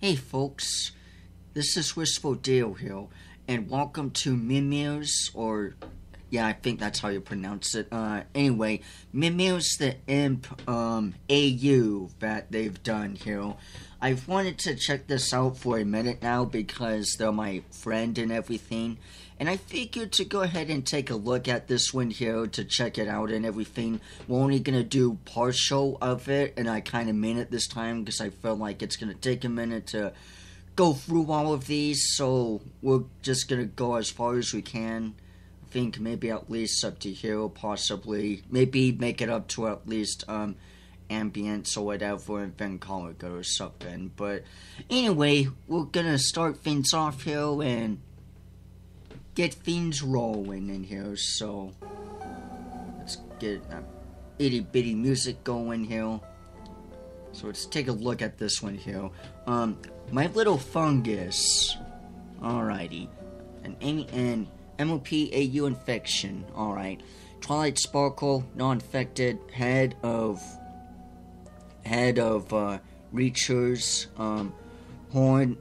Hey folks, this is Wistful Deer here, and welcome to Mimirs, or yeah, I think that's how you pronounce it. Uh, anyway, Mimirs the Imp um, AU that they've done here. I've wanted to check this out for a minute now because they're my friend and everything, and I figured to go ahead and take a look at this one here to check it out and everything. We're only gonna do partial of it, and I kind of mean it this time because I feel like it's gonna take a minute to go through all of these, so we're just gonna go as far as we can. I think maybe at least up to here, possibly. Maybe make it up to at least um, ambience or whatever, and then call it good or something. But anyway, we're gonna start things off here and get things rolling in here. So let's get that itty bitty music going here. So let's take a look at this one here. Um, my little fungus. Alrighty. An an MLP AU infection. Alright. Twilight Sparkle, non-infected, head of head of uh, Reachers, um, horn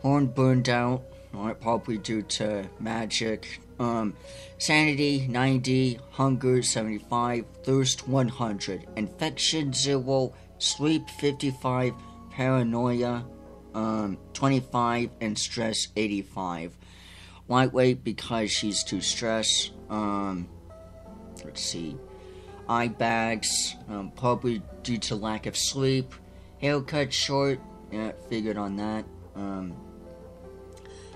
horn burned out. Alright, probably due to magic. Um, sanity 90, hunger 75, thirst 100, infection 0, sleep 55, paranoia um, 25, and stress 85. Lightweight because she's too stressed. Um, let's see. Eye bags, um, probably due to lack of sleep. Haircut short, yeah, figured on that. Um,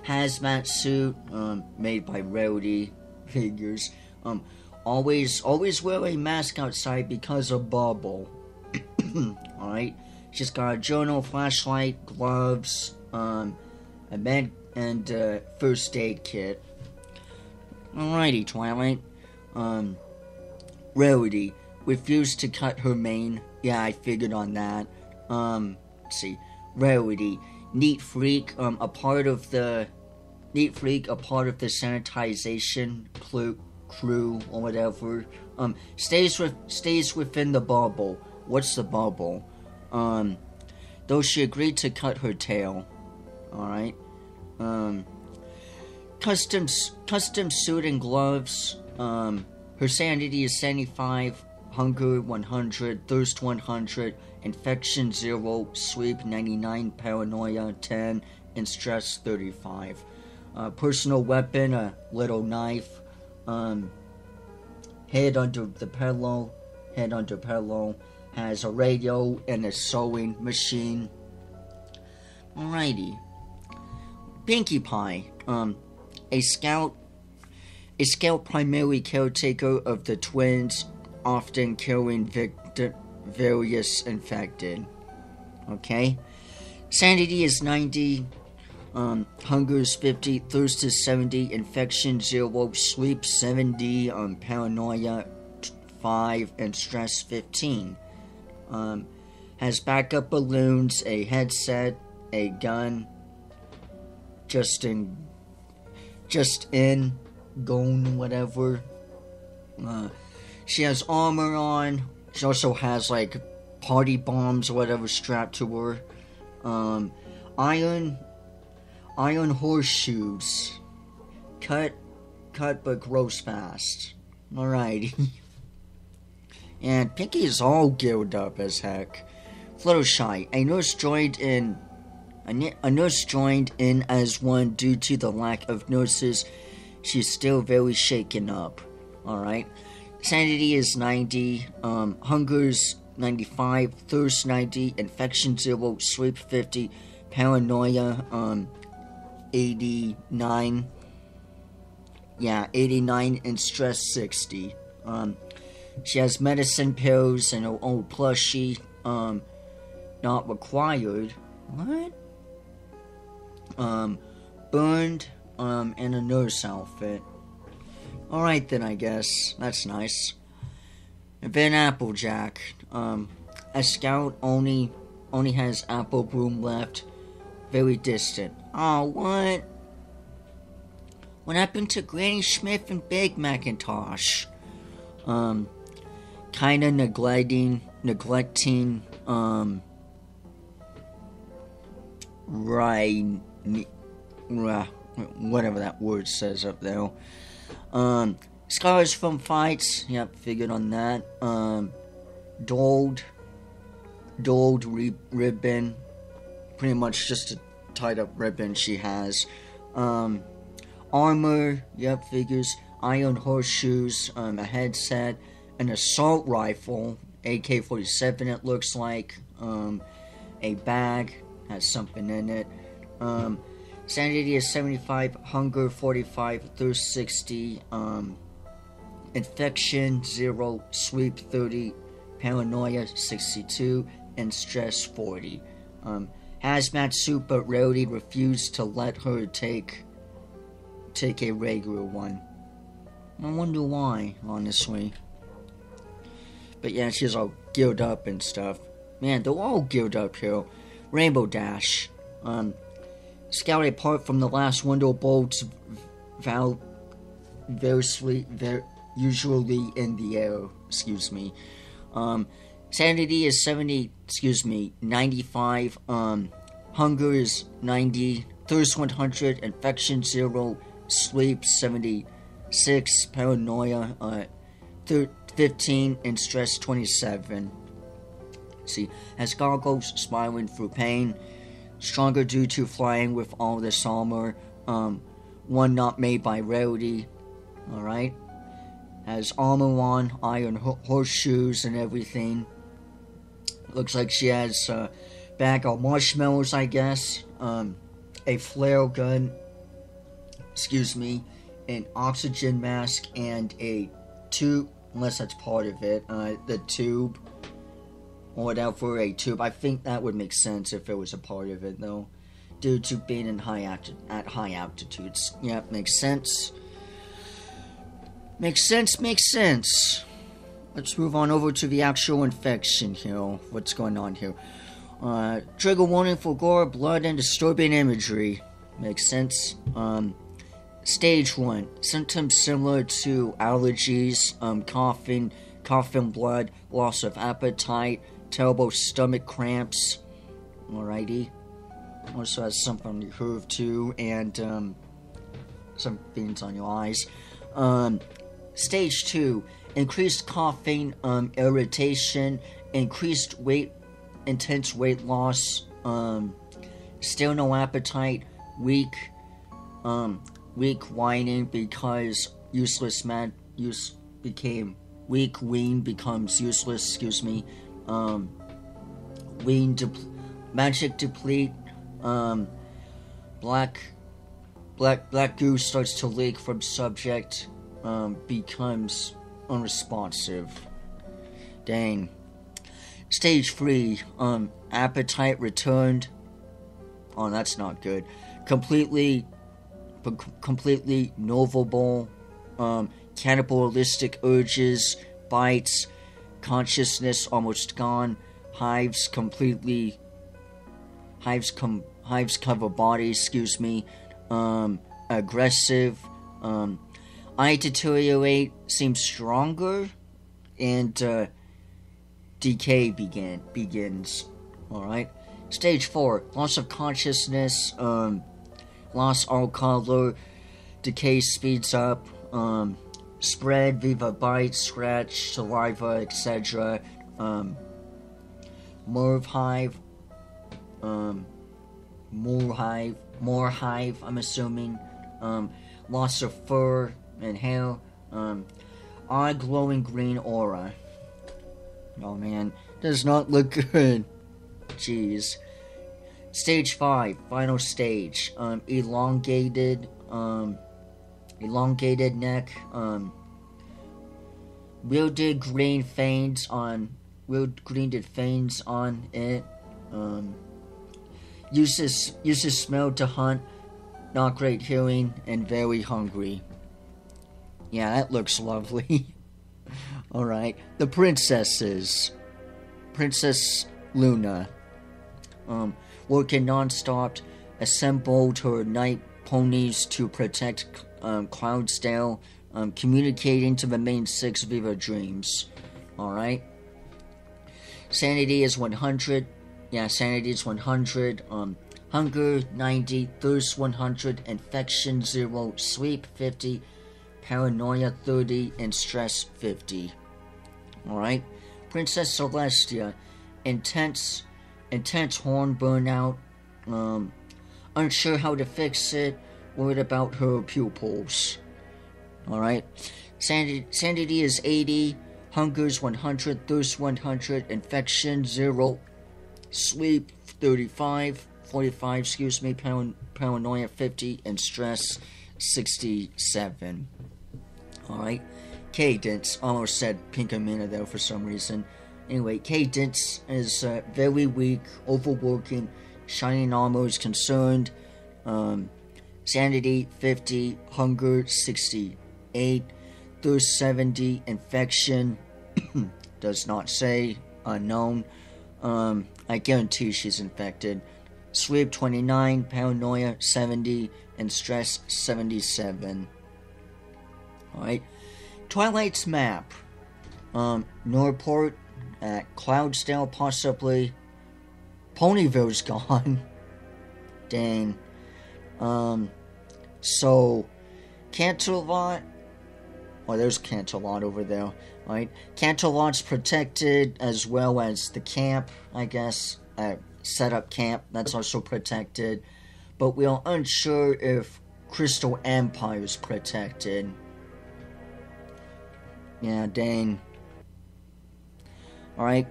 hazmat suit, um, made by Rarity figures. Um, always, always wear a mask outside because of bubble. Alright? She's got a journal, flashlight, gloves, um, a med, and uh, first aid kit. Alrighty, Twilight. Um, refused to cut her mane. Yeah, I figured on that. Um, see. Rarity, neat freak, um, a part of the neat freak, a part of the sanitization crew, crew or whatever. Um, stays with stays within the bubble. What's the bubble? Um, though she agreed to cut her tail. Alright. Um, custom, custom suit and gloves. Um, her sanity is 75, hunger 100, thirst 100, infection 0, sleep 99, paranoia 10, and stress 35. Uh, personal weapon, a little knife. Um, head under the pillow, head under pillow has a radio and a sewing machine. Alrighty. Pinkie Pie, um, a scout, a scout primary caretaker of the twins, often killing victim, various infected. Okay? Sanity is 90, um, hunger is 50, thirst is 70, infection 0, sleep 70, um, paranoia 5, and stress 15. Um, has backup balloons, a headset, a gun. Just in, just in, gone, whatever. Uh, she has armor on. She also has like party bombs or whatever strapped to her. Um, iron, iron horseshoes. Cut, cut, but grows fast. Alrighty. and Pinky is all geared up as heck. Fluttershy, a nurse joined in a nurse joined in as one due to the lack of nurses. She's still very shaken up. Alright. Sanity is 90, um, hunger's 95, thirst 90, infection 0, sleep 50, paranoia um, 89. Yeah, 89, and stress 60. Um, she has medicine pills and her own plushie. Um, not required. What? Um, burned. Um, in a nurse outfit. Alright then, I guess. That's nice. And then Applejack. Um, a scout only only has apple bloom left. Very distant. Oh, what? What happened to Granny Smith and Big Macintosh? Um, kind of neglecting neglecting um right, whatever that word says up there. Um, scars from fights. Yep, figured on that. Um, dulled, dulled re- ribbon. Pretty much just a tied up ribbon she has. Um, armor. Yep, figures. Iron horseshoes. Um, a headset. An assault rifle. AK 47, it looks like. Um, a bag. Has something in it. Um, sanity is 75. Hunger 45. Thirst 60. Um, infection 0. Sleep 30 Paranoia 62, and Stress 40. Um, hazmat suit, but Rarity refused to let her take take a regular one. I wonder why, honestly. But yeah, she's all geared up and stuff. Man, they're all geared up here. Rainbow Dash. Um, scout apart from the last window bolts val variously, ver- usually in the air. Excuse me. Um, sanity is 70, excuse me, 95. Um, hunger is 90. Thirst 100. Infection 0. Sleep 76. Paranoia uh, 15. And stress 27. See, has goggles, smiling through pain. Stronger due to flying with all this armor. Um, one not made by Rarity. Alright has armor on, iron ho- horseshoes, and everything. Looks like she has a bag of marshmallows, I guess. Um, a flare gun, excuse me, an oxygen mask, and a tube, unless that's part of it, uh, the tube, or whatever, a tube. I think that would make sense if it was a part of it, though, due to being in high at high altitudes. Yeah, makes sense. Makes sense, makes sense. Let's move on over to the actual infection here. What's going on here? Uh, trigger warning for gore, blood, and disturbing imagery. Makes sense. Um, stage 1. Symptoms similar to allergies, um, coughing, coughing blood, loss of appetite, terrible stomach cramps. Alrighty. Also has something on your hoof too, and um, some things on your eyes. Um, Stage 2 increased coughing, um, irritation, increased weight, intense weight loss, um, still no appetite, weak, um, weak whining because useless man use became weak wean becomes useless. Excuse me. Um, wean depl- magic deplete. Um, black black black goo starts to leak from subject um, becomes unresponsive. Dang. Stage 3, um, appetite returned. Oh, that's not good. Completely, completely novable, um, cannibalistic urges, bites, consciousness almost gone, hives completely, hives com, hives cover body, excuse me, um, aggressive, um, I deteriorate seems stronger, and uh, decay begin begins. All right. Stage four: loss of consciousness, um, loss all color, decay speeds up, um, spread, viva bite, scratch, saliva, etc. Um, Merv hive, um, more hive, more hive. I'm assuming. Um, loss of fur, hair, um, odd glowing green aura. Oh man, does not look good. Jeez. Stage 5, final stage. Um, elongated, um, elongated neck, um, wielded green fangs on, wielded green fangs on it, um, uses, uses smell to hunt, not great hearing, and very hungry. Yeah, that looks lovely. All right. The princesses. Princess Luna. Um, working nonstop, assembled her night ponies to protect um, Cloudsdale, um, communicating to the main six Viva Dreams. All right. Sanity is 100. Yeah, sanity is 100. Um, hunger 90, thirst 100, infection 0, sleep 50, paranoia 30, and stress 50. Alright? Princess Celestia, intense intense horn burnout, um, unsure how to fix it, worried about her pupils. Alright? Sanity, sanity is 80, hunger's 100, thirst 100, infection 0, sleep 35, 45, excuse me, paranoia 50, and stress 67. Alright? Cadance, almost said Pinkamena though for some reason. Anyway, Cadance is uh, very weak, overworking, shining armor is concerned. Um, sanity 50, hunger 68, thirst 70, infection does not say, unknown. Um, I guarantee she's infected. Sleep 29, paranoia 70, and stress 77. Alright. Twilight's map. Um, Norport at Cloudsdale, possibly. Ponyville's gone. Dang. Um, so, Canterlot. Oh, there's Canterlot over there, right? Canterlot's protected as well as the camp, I guess. Uh, set up camp, that's also protected. But we are unsure if Crystal Empire is protected. Yeah, dang. Alright,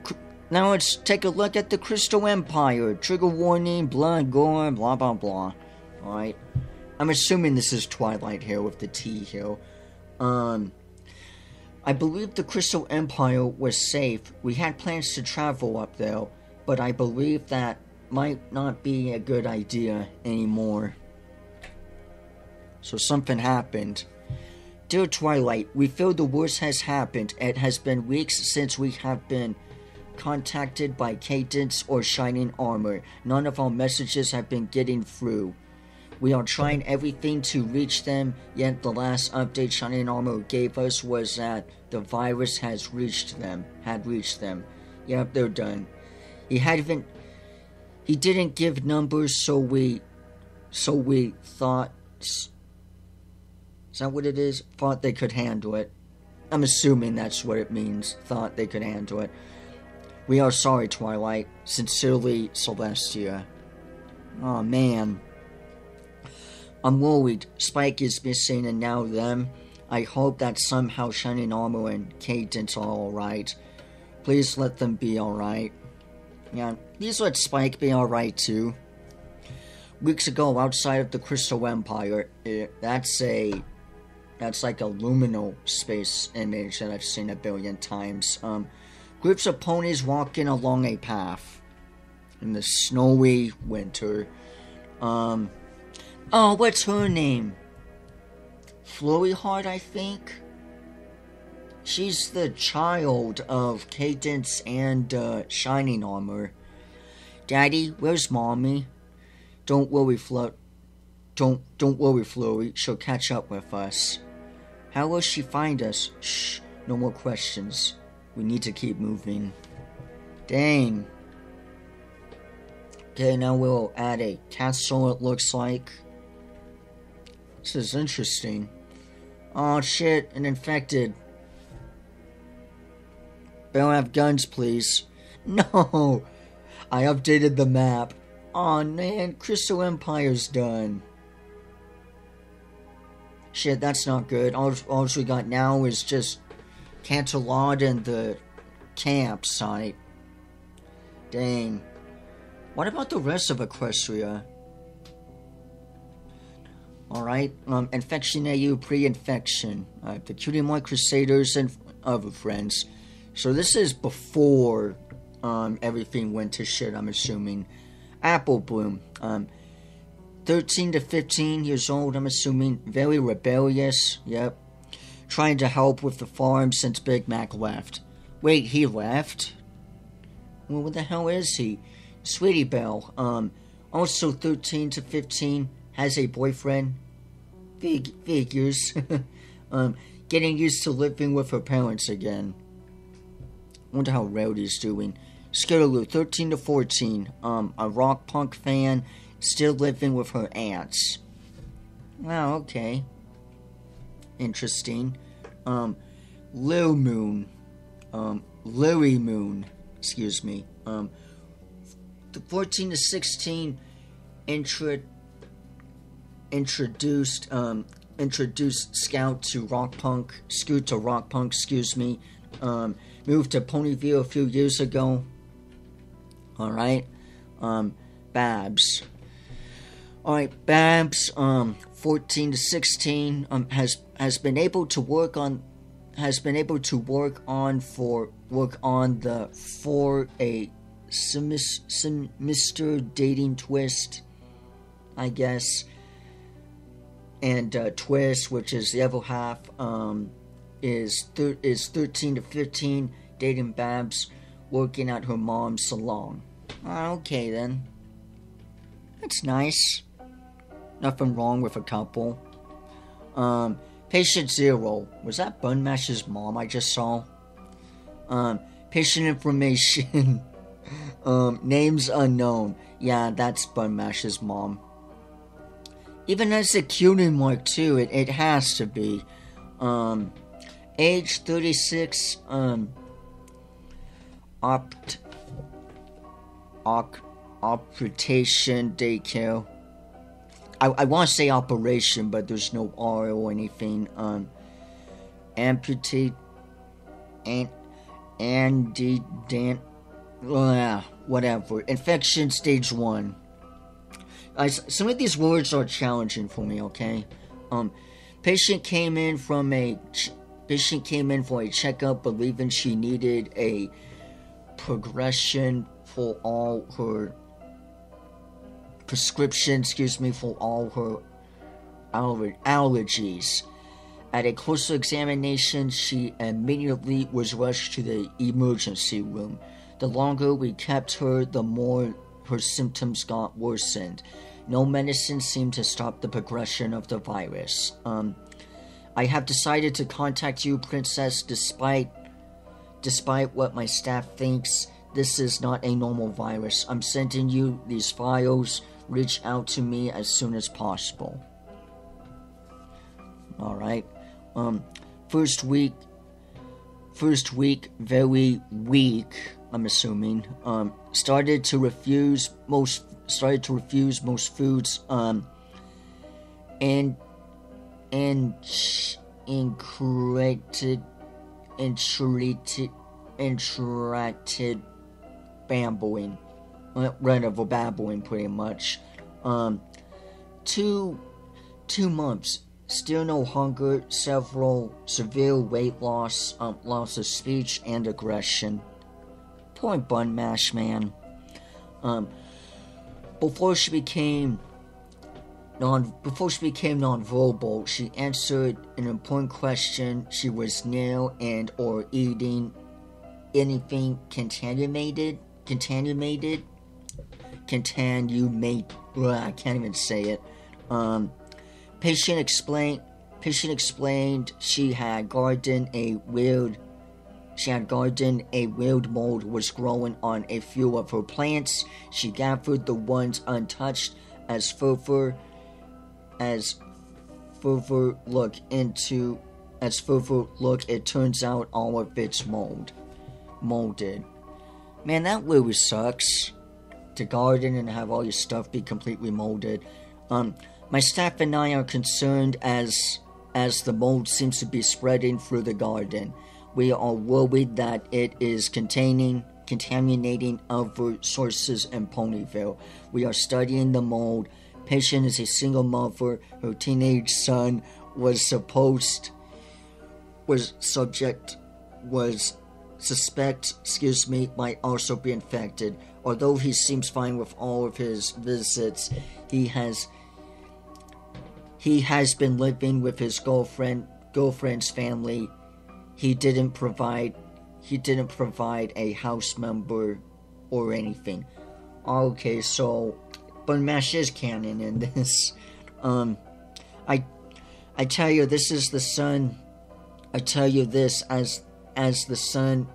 now let's take a look at the Crystal Empire. Trigger warning, blood, gore, blah blah blah. Alright. I'm assuming this is Twilight here with the T here. Um, I believe the Crystal Empire was safe. We had plans to travel up there, but I believe that might not be a good idea anymore. So something happened. Dear Twilight, we feel the worst has happened. It has been weeks since we have been contacted by Cadance or Shining Armor. None of our messages have been getting through. We are trying everything to reach them, yet the last update Shining Armor gave us was that the virus has reached them. Had reached them. Yep, they're done. He hadn't. He didn't give numbers, so we, so we thought is that what it is? Thought they could handle it. I'm assuming that's what it means. Thought they could handle it. We are sorry, Twilight. Sincerely, Celestia. Oh man. I'm worried. Spike is missing and now them. I hope that somehow Shining Armor and Cadance are alright. Please let them be alright. Yeah, please let Spike be alright too. Weeks ago, outside of the Crystal Empire, it, that's a that's like a liminal space image that I've seen a billion times. Um, groups of ponies walking along a path in the snowy winter. Um, oh, what's her name? Flurry Heart, I think. She's the child of Cadance and uh, Shining Armor. Daddy, where's mommy? Don't worry, Flo. Don't don't worry, Flurry. She'll catch up with us. How will she find us? Shh, no more questions. We need to keep moving. Dang. Okay, now we'll add a castle, it looks like. This is interesting. Oh shit, an infected. Better have guns, please. No! I updated the map. oh, man, Crystal Empire's done. Shit, that's not good. All, all we got now is just Canterlot and the campsite. Dang. What about the rest of Equestria? Alright, um, Infection AU pre-infection. The Cutie Mark Crusaders and other friends. So this is before um, everything went to shit, I'm assuming. Apple Bloom. Um, 13 to 15 years old, I'm assuming. Very rebellious, yep. Trying to help with the farm since Big Mac left. Wait, he left? Well, what the hell is he? Sweetie Belle, um, also 13 to 15, has a boyfriend. Fig- figures. um, getting used to living with her parents again. Wonder how Rarity's doing. Scootaloo, 13 to 14, um, a rock punk fan still living with her aunts. Wow, okay. Interesting. Um, Lil Moon, um, Lily Moon, excuse me. Um, the 14 to 16 intro, introduced um, introduced Scout to rock punk, Scoot to rock punk, excuse me. Um, moved to Ponyville a few years ago. All right, um, Babs. All right, Babs. Um, 14 to 16 um, has has been able to work on has been able to work on for work on the for a semester dating twist, I guess, and uh, twist, which is the other half, um, is thir- is 13 to 15 dating Babs, working at her mom's salon. Okay then, that's nice. Nothing wrong with a couple. Um, patient zero. Was that Button Mash's mom I just saw? Um, patient information. um, names unknown. Yeah, that's Button Mash's mom. Even as a cutie mark too, it, it has to be. Um, age 36, um, opt, oc, operation daycare. I, I want to say operation, but there's no R or anything. Um, amputate, and Andy Dan, uh, whatever. Infection stage one. I, some of these words are challenging for me. Okay, um, patient came in from a patient came in for a checkup, believing she needed a progression for all her prescription, excuse me, for all her aller- allergies. At a closer examination, she immediately was rushed to the emergency room. The longer we kept her, the more her symptoms got worsened. No medicine seemed to stop the progression of the virus. Um, I have decided to contact you, Princess, despite despite what my staff thinks. This is not a normal virus. I'm sending you these files reach out to me as soon as possible. All right. Um, first week, first week, very weak. I'm assuming. Um, started to refuse most. Started to refuse most foods. Um, and and incorrected, interacted, interacted, bambooing rid of a babbling pretty much. Um, two, two months, still no hunger, several severe weight loss, um, loss of speech and aggression. Poor Button Mash man. Um, before she became non before she became non-verbal, she answered an important question. She was near and or eating anything contaminated, contaminated contaminate. I can't even say it. Um, patient explained. Patient explained she had garden a weird. She had garden a weird mold was growing on a few of her plants. She gathered the ones untouched as further as further look into as further look it turns out all of it's mold molded. Man, that really sucks to garden and have all your stuff be completely molded. Um, my staff and I are concerned as as the mold seems to be spreading through the garden. We are worried that it is containing contaminating other sources in Ponyville. We are studying the mold. Patient is a single mother. Her teenage son was supposed was subject was suspect excuse me might also be infected although he seems fine with all of his visits, he has he has been living with his girlfriend girlfriend's family. He didn't provide he didn't provide a house member or anything. Okay, so but Mash is canon in this. Um I I tell you this is the son I tell you this as as the son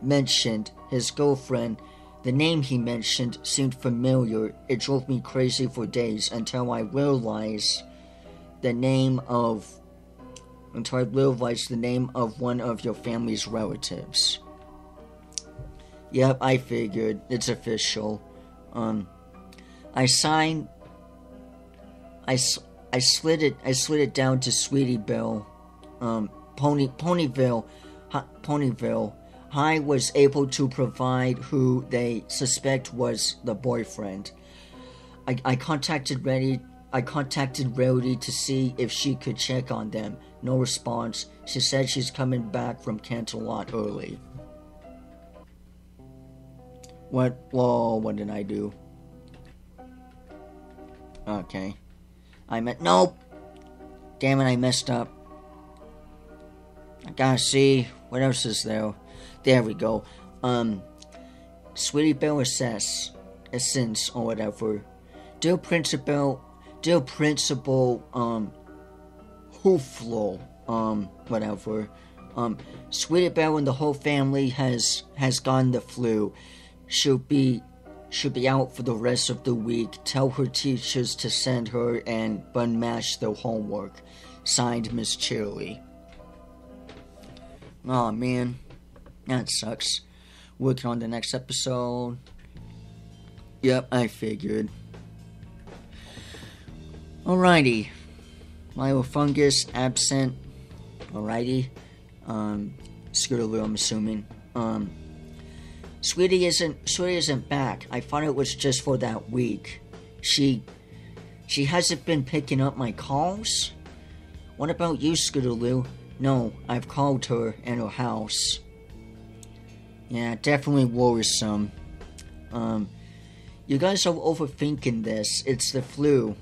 mentioned his girlfriend The name he mentioned seemed familiar. It drove me crazy for days until I realized the name of until I realized the name of one of your family's relatives. Yep, I figured. It's official. Um, I signed. I, I slid it. I slid it down to Sweetie Belle, um, Pony Ponyville, Ponyville. High was able to provide who they suspect was the boyfriend. I, I contacted Reddy. I contacted Rarity to see if she could check on them. No response. She said she's coming back from Canterlot early. What? Whoa, what did I do? Okay. I meant. Nope! Damn it, I messed up. I gotta see. What else is there? There we go. Um. Sweetie Belle Assess. Essence, or whatever. Dear Principal. Dear Principal, um. Hooflo. Um, whatever. Um, Sweetie Belle and the whole family has has gotten the flu. She'll be she'll be out for the rest of the week. Tell her teachers to send her and Button Mash their homework. Signed, Miss Cheerilee. oh, man, that sucks. Working on the next episode. Yep, I figured. Alrighty. Myofungus absent. Alrighty. Um, Scootaloo, I'm assuming. Um, Sweetie isn't Sweetie isn't back. I thought it was just for that week. She she hasn't been picking up my calls. What about you, Scootaloo? No, I've called her in her house. Yeah, definitely worrisome. Um, you guys are overthinking this. It's the flu.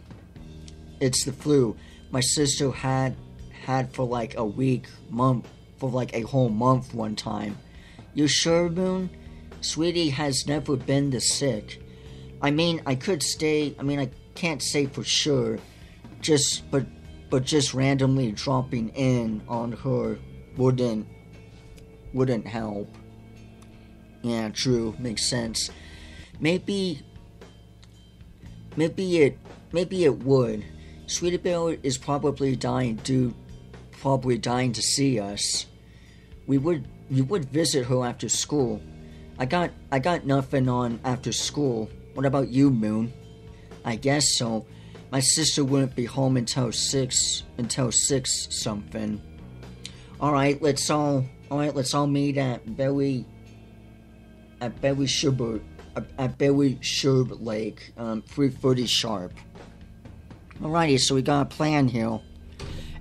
It's the flu. My sister had had for like a week, month, for like a whole month one time. You sure, Moon? Sweetie has never been this sick. I mean, I could stay. I mean, I can't say for sure. Just, but, but just randomly dropping in on her wouldn't, wouldn't help. Yeah, true. Makes sense. Maybe, maybe it, maybe it would. Sweetie Belle is probably dying to, probably dying to see us. We would, You would visit her after school I got I got nothing on after school. What about you, Moon? I guess so. My sister wouldn't be home until six until six something. Alright, let's all alright, let's all meet at Berry at Berry Sherbert at Berry Sherb Lake, um, 3.30 sharp. Alrighty, so we got a plan here.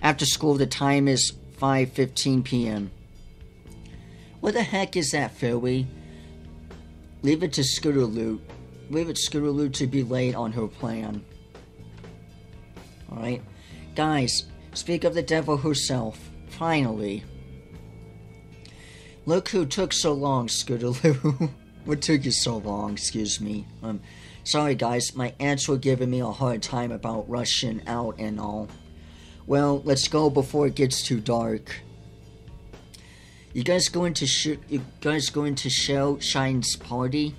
After school, the time is 5.15 p.m. What the heck is that, Philly? Leave it to Scootaloo. Leave it Scootaloo to be late on her plan. Alright? Guys, speak of the devil herself. Finally. Look who took so long, Scootaloo. what took you so long? Excuse me. Um, sorry guys, my aunts were giving me a hard time about rushing out and all. Well, let's go before it gets too dark. You guys going to shoot? You guys going to Shell Shine's party?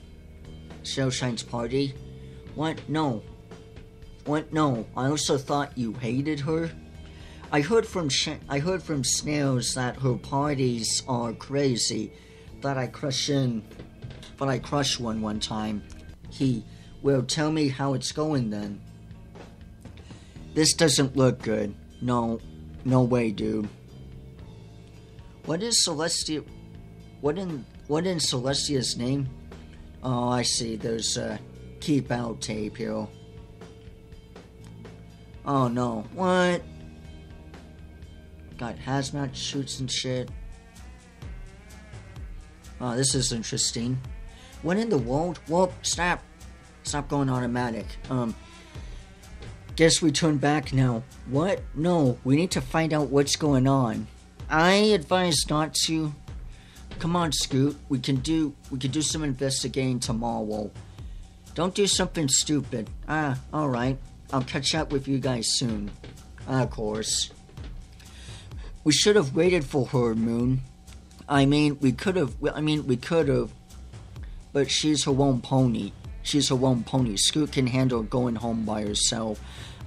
Shell Shine's party? What? No. What? No. I also thought you hated her. I heard from Sh- I heard from Snails that her parties are crazy. That I crush in, but I crushed one one time. He will tell me how it's going then. This doesn't look good. No, no way, dude. What is Celestia? What in what in Celestia's name? Oh, I see. There's a keep out tape here. Oh no! What? Got hazmat shoots and shit. Oh, this is interesting. What in the world? Whoop! snap. Stop going automatic. Um. Guess we turn back now. What? No, we need to find out what's going on. I advise not to. Come on, Scoot. We can do we can do some investigating tomorrow. Don't do something stupid. Ah, all right. I'll catch up with you guys soon. Of course. We should have waited for her, Moon. I mean, we could have. I mean, we could have. but she's her own pony. She's her own pony. Scoot can handle going home by herself.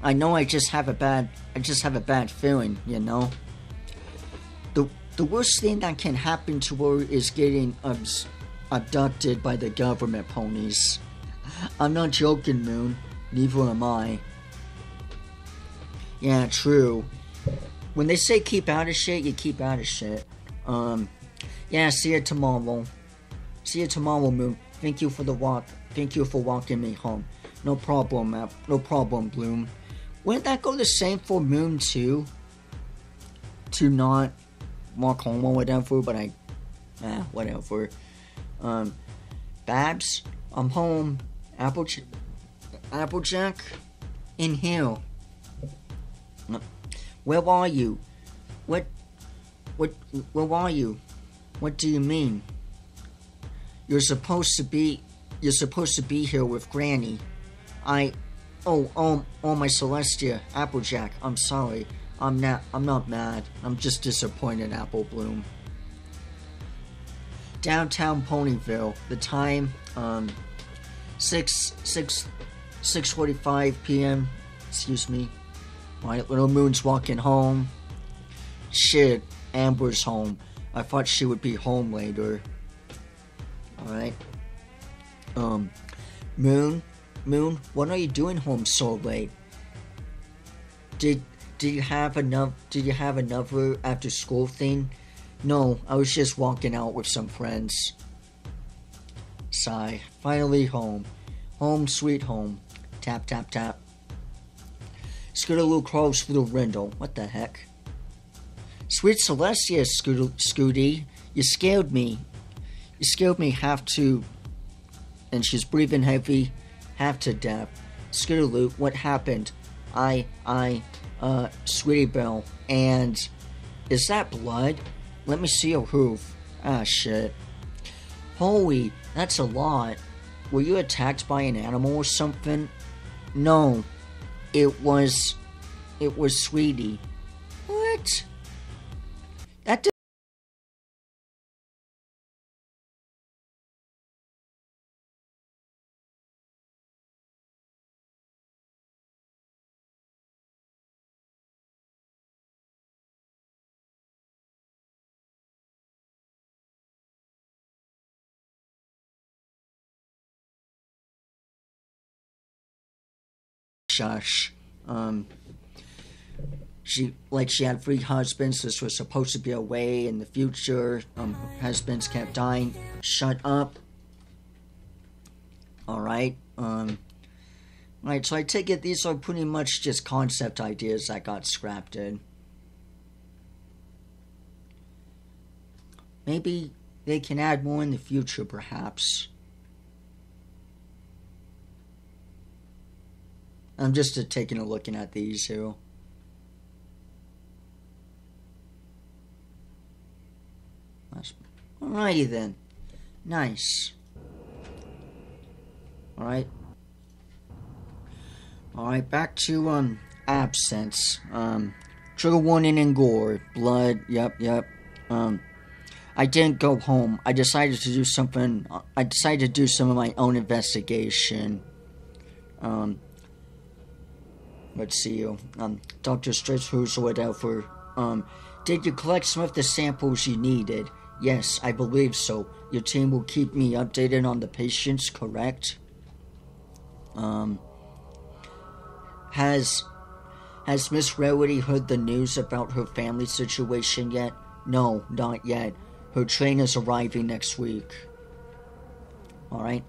I know I just have a bad I just have a bad feeling, you know. The the worst thing that can happen to her is getting abs- abducted by the government ponies. I'm not joking, Moon. Neither am I. Yeah, true. When they say keep out of shit, you keep out of shit. Um, yeah, see you tomorrow. See you tomorrow, Moon. Thank you for the walk. Thank you for walking me home. No problem, Map. No problem, Bloom. Wouldn't that go the same for Moon too? To not walk home or whatever, but I, eh, whatever. Um, Babs, I'm home. Applejack, Applejack, in here. Where are you? What, what, where are you? What do you mean? You're supposed to be, you're supposed to be here with Granny. I, oh, oh, oh, my Celestia, Applejack. I'm sorry. I'm not, I'm not mad. I'm just disappointed, Apple Bloom. Downtown Ponyville. The time, um, Six. Six. six, forty-five p.m. Excuse me. My little Moon's walking home. Shit, Amber's home. I thought she would be home later. Alright. Um, Moon, Moon, what are you doing home so late? Did did you have enough? Did you have another after school thing? No, I was just walking out with some friends. Sigh. Finally home. Home sweet home. Tap tap tap. Scootaloo crawls through the window. What the heck? Sweet Celestia, Scoot- Scooty, you scared me. You scared me half to. And she's breathing heavy, half to death. Scootaloo, what happened? I, I, uh, Sweetie Belle, and. Is that blood? Let me see your hoof. Ah, shit. Holy, that's a lot. Were you attacked by an animal or something? No, it was. It was Sweetie. What? Shush. Um. She like she had three husbands. This was supposed to be a way in the future. Um, husbands kept dying. Shut up. All right. Um. Right, so I take it these are pretty much just concept ideas that got scrapped in. Maybe they can add more in the future, perhaps. I'm just uh, taking a looking at these here. Alrighty then. Nice. Alright. Alright, back to um absence. Um trigger warning and gore. Blood, yep, yep. Um I didn't go home. I decided to do something I decided to do some of my own investigation. Um let's see you. um Dr. Stretch who's or whatever. Um did you collect some of the samples you needed? Yes, I believe so. Your team will keep me updated on the patients, correct? Um has has Miss Rarity heard the news about her family situation yet? No, not yet. Her train is arriving next week. Alright.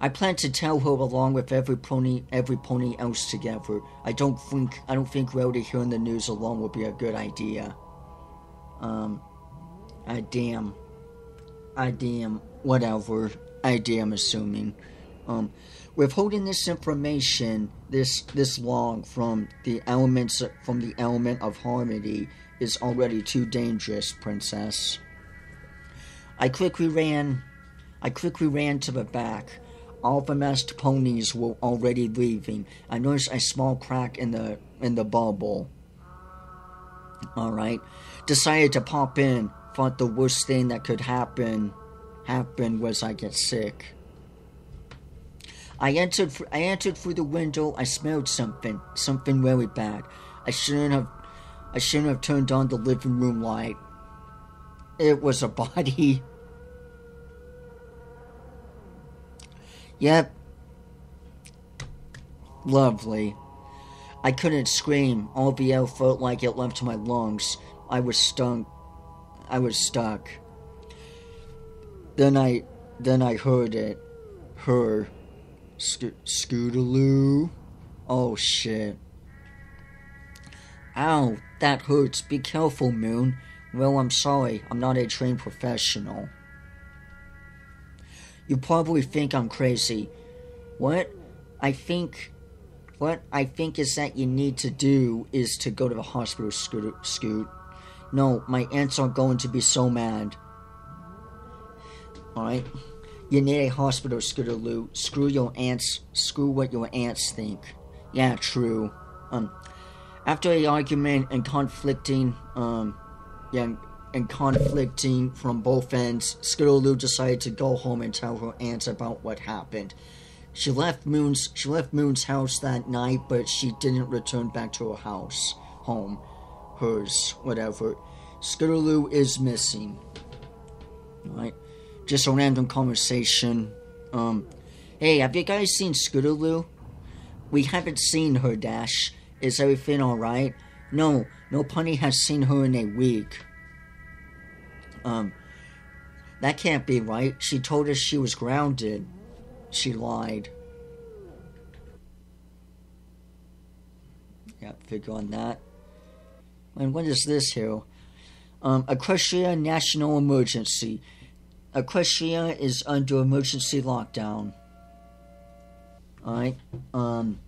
I plan to tell her along with every pony every pony else together. I don't think I don't think Rarity hearing the news alone would be a good idea. Um I damn. I damn. Whatever. I damn assuming. Um, withholding this information, this this long from the elements from the element of harmony is already too dangerous, princess. I quickly ran. I quickly ran to the back. All the masked ponies were already leaving. I noticed a small crack in the in the bubble. All right, decided to pop in thought the worst thing that could happen happen was I get sick. I entered. I entered through the window. I smelled something. Something really bad. I shouldn't have. I shouldn't have turned on the living room light. It was a body. Yep. Lovely. I couldn't scream. All the air felt like it left my lungs. I was stunk. I was stuck. Then I, then I heard it. Her. Sco- Scootaloo. Oh shit. Ow, that hurts. Be careful, Moon. Well, I'm sorry. I'm not a trained professional. You probably think I'm crazy. What I think what I think is that you need to do is to go to the hospital, Scoot. Scoot. No, my aunts are going to be so mad. Alright? You need a hospital, Scootaloo. Screw your aunts. Screw what your aunts think. Yeah, true. Um, after a argument and conflicting, um, yeah, and conflicting from both ends, Scootaloo decided to go home and tell her aunt about what happened. She left Moon's she left Moon's house that night, but she didn't return back to her house, home, hers, whatever. Scootaloo is missing. Right? Just a random conversation. Um, hey, have you guys seen Scootaloo? We haven't seen her, Dash. Is everything alright? No, no punny has seen her in a week. Um, that can't be right. She told us she was grounded. She lied. Yeah, figure on that. And what is this here? Um, Equestria National Emergency. Equestria is under emergency lockdown. Alright. Um,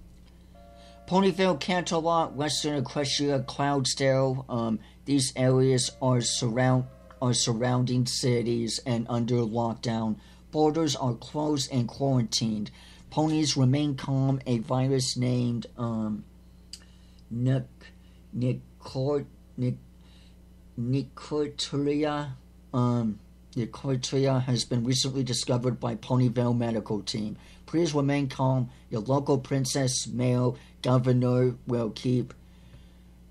Ponyville, Canterlot, Western Equestria, Cloudsdale. Um, these areas are surround are surrounding cities and under lockdown. Borders are closed and quarantined. Ponies remain calm. A virus named um, Nic- Nicor- Nic- um, has been recently discovered by Ponyville medical team. Please remain calm. Your local princess, mayor, governor will keep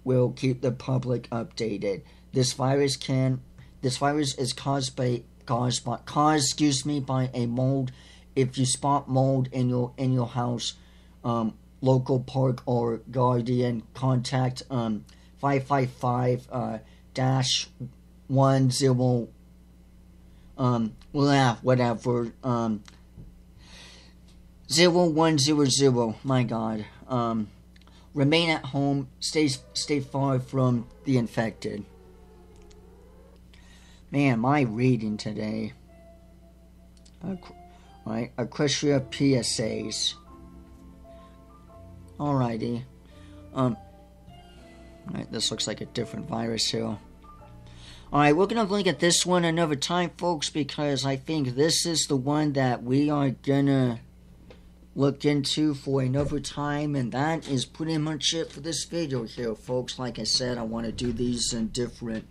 will keep the public updated. This virus can this virus is caused by caused by caused excuse me by a mold. If you spot mold in your in your house, um, local park or guardian contact um five five five uh dash one zero um yeah whatever um zero one zero zero my god um remain at home stay stay far from the infected Man, my reading today. Right, Equestria PSAs. Alrighty. Um. Right, this looks like a different virus here. Alright, we're gonna look at this one another time, folks, because I think this is the one that we are gonna look into for another time, and that is pretty much it for this video here, folks. Like I said, I want to do these in different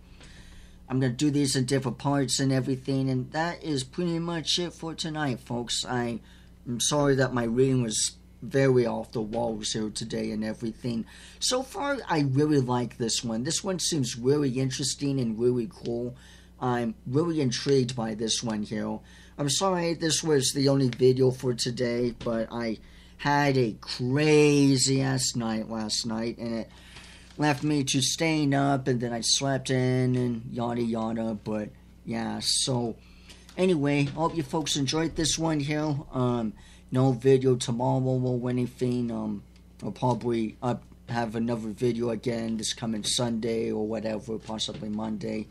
I'm going to do these in different parts and everything. And that is pretty much it for tonight, folks. I, I'm sorry that my reading was very off the walls here today and everything. So far, I really like this one. This one seems really interesting and really cool. I'm really intrigued by this one here. I'm sorry this was the only video for today, but I had a crazy ass night last night and it left me to staying up and then I slept in and yada yada. But yeah, so anyway, hope you folks enjoyed this one here. Um, no video tomorrow or anything. Um, I'll probably up have another video again this coming Sunday or whatever, possibly Monday.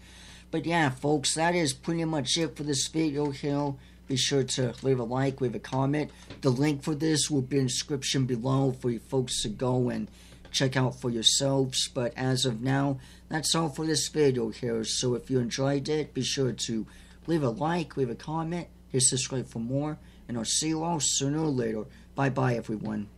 But yeah, folks, that is pretty much it for this video here. Be sure to leave a like, leave a comment. The link for this will be in the description below for you folks to go and check out for yourselves. But as of now, that's all for this video here. So if you enjoyed it, be sure to leave a like, leave a comment, hit subscribe for more, and I'll see you all sooner or later. Bye bye, everyone.